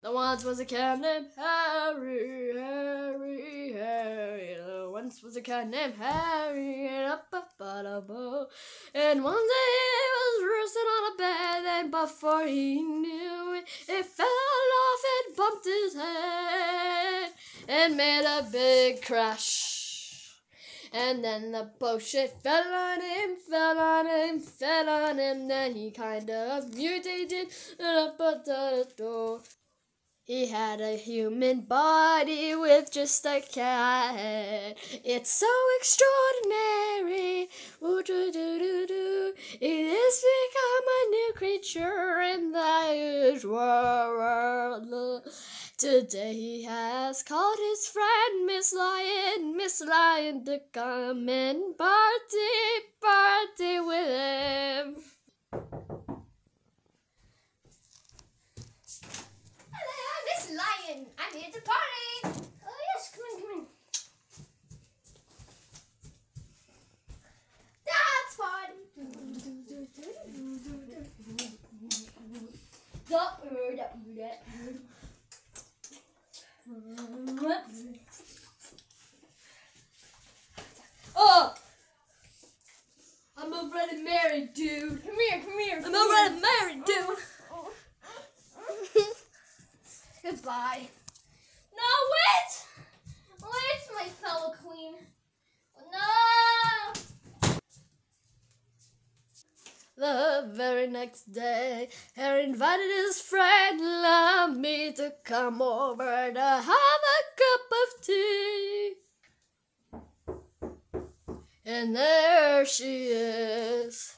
There once was a cat named Harry, Harry, Harry. There once was a cat named Harry, and up, up, up, up. And one day he was roosting on a bed, and before he knew it, it fell off and bumped his head and made a big crash. And then the potion fell on him, fell on him, fell on him. Then he kind of mutated and up at the door. He had a human body with just a cat. It's so extraordinary. Ooh, doo, doo, doo, doo. It has become a new creature in the world. Today he has called his friend Miss Lion, Miss Lion to come and party, party with him. Hello, I'm Miss Here to party. Oh yes, come in, come in. That's party. Oh! I'm already married, dude. Come here, come here. I'm already married, dude. Goodbye. My fellow queen. No! The very next day, Harry invited his friend Lammy to come over to have a cup of tea. And there she is.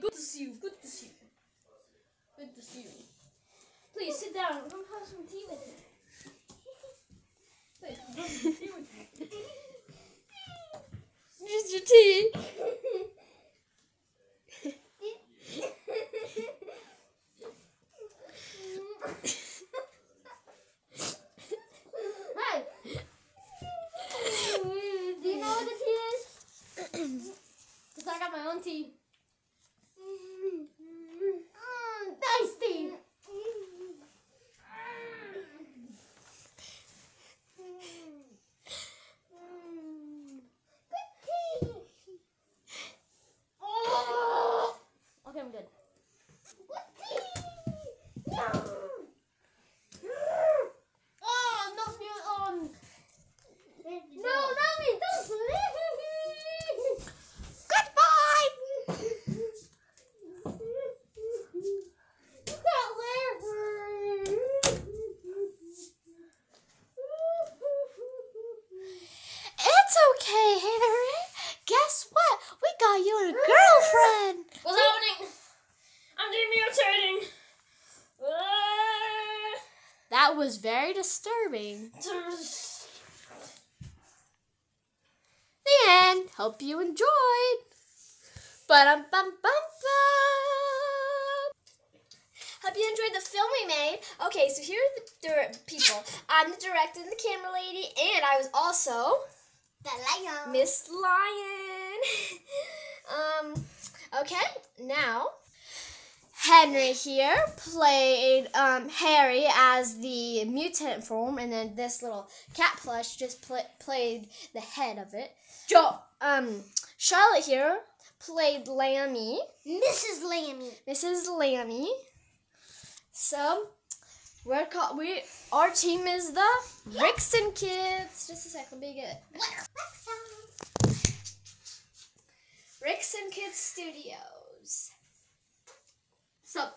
Good to see you. Good to see you. Good to see you. Please sit down. Come have some tea with me. Please, come have some tea with me. Here's your tea. Hey! Do you know what the tea is? Because I got my own tea. Mm, nice tea. Good tea. Oh. Okay, I'm good. Good tea. No. Oh, no, no, um. No, not me. Don't leave. Goodbye. You can't leave. It's okay, Harry. Guess what? We got you a girlfriend. What's happening? I'm demutating. Uh, That was very disturbing. The end. Hope you enjoyed. Ba-dum bum bum bum. Hope you enjoyed the film we made. Okay, so here are the people. I'm the director and the camera lady, and I was also the lion. Miss Lion. um, okay, now Henry here played um, Harry as the mutant form, and then this little cat plush just pl- played the head of it. Jo- um, Charlotte here played Lammy, Mrs. Lammy. Mrs. Lammy. So we're called we our team is the Rixson Kids. Just a second, be good. Rixson Kids Studios. So